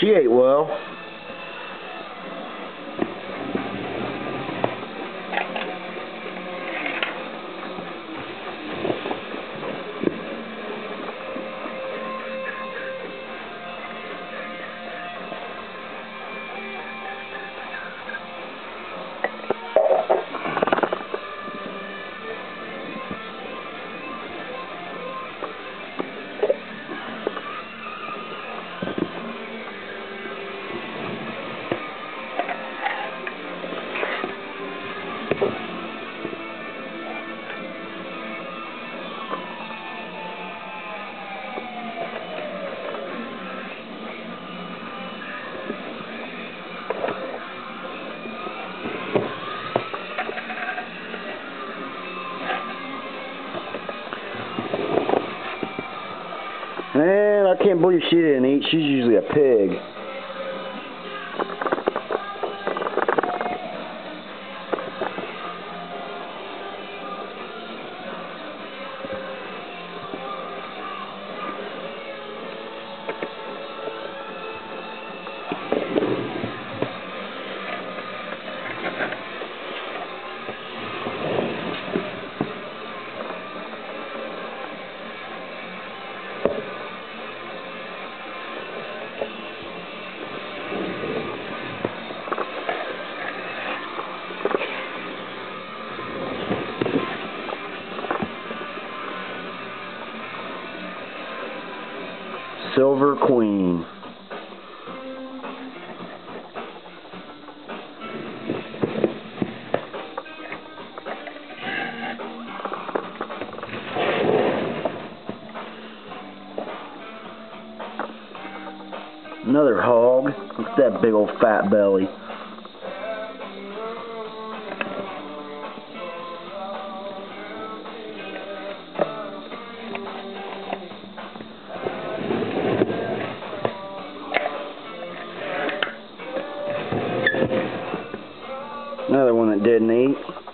She ate well. Man, I can't believe she didn't eat. She's usually a pig. Silver Queen. Another hog. Look at that big old fat belly. Another one that didn't eat.